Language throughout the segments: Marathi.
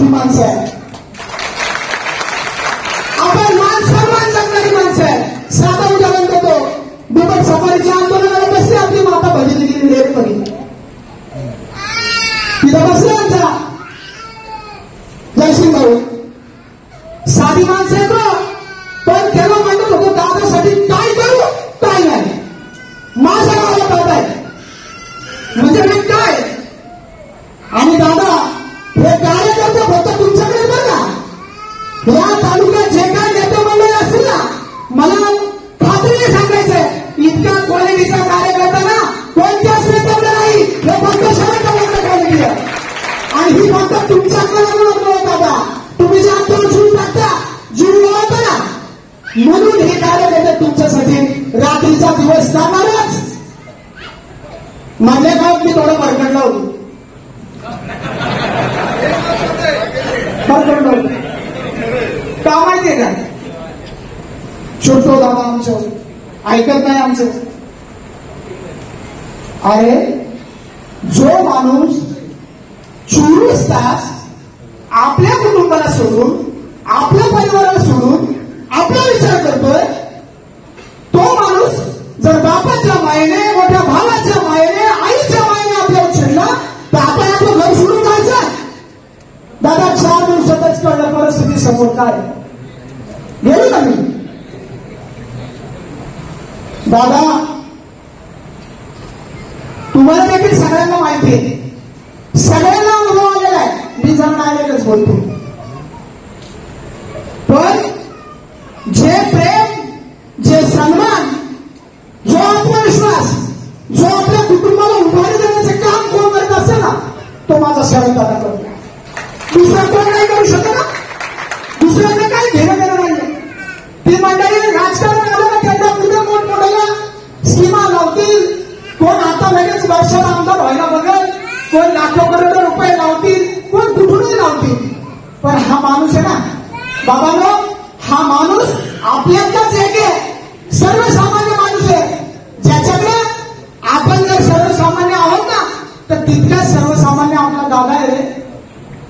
जगणारी मोठी माणसं आहे आपण मान सन्मान जगणारी माणसं आहे साधा उदाहरण देतो. दुबट सफारीच्या आंदोलनाला बसली आपली माता भजनी गेली एक बघितली तिथं बसले आमच्या. जयसिंग भाऊ. साधी माणसं आहे हो. मला खात्रीने सांगायचंय इतका क्वालिटीचा कार्यकर्ता ना कोणत्याच नेत्याकडे नाही हे फक्त शहराच्या क्वालिटी आहे आणि ही फक्त तुमच्या नको दादा. तुम्ही जे आमच्यावर जीव टाकता जीव लावता ना. म्हणून हे कार्यकर्ते तुमच्यासाठी. रात्रीचा दिवस जाणारच. मधल्या काळात मी थोडं भरकडलं होतो. भरकडलं होतो. का माहितीये का? छोटो दादा आमचं. ऐकत नाही आमचं. अरे जो माणूस चोवीस तास आपल्या कुटुंबाला सोडून आपल्या परिवाराला सोडून आपला विचार करतोय तो माणूस जर बापाच्या मायेने मोठ्या भावाच्या मायेने आईच्या मायेने आपल्यावर चिडला तर आपण आपलं घर सोडून जायचं. दादा चार दिवसातच कळलं परिस्थिती समोर काय गेलो ना मी. दादा तुम्हाला देखील सगळ्यांना माहिती आहे. सगळ्यांना अनुभव आलेला आहे. मी जण आलेलंच बोलतो. लगेच वर्षाला आमदार व्हायला बघेल. कोण लाखो करोड रुपये लावतील कोण कुठूनही लावतील. पण हा माणूस आहे ना बाबांनो हा माणूस आपल्यातलाच एक आहे. सर्वसामान्य माणूस आहे. ज्याच्याकडे आपण जर सर्वसामान्य आहोत ना तर तितकाच सर्वसामान्य आपला दादा आहे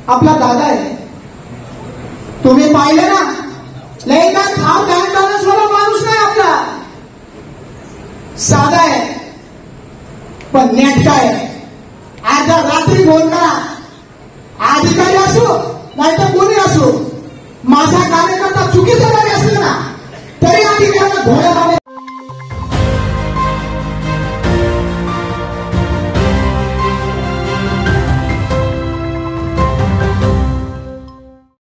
आपला दादा आहे. तुम्ही पाहिलं ना लय का थांब बँक बॅलन्स वाला माणूस नाही आपला. साधा आहे. पण नेटका आहे. आज रात्री फोन करा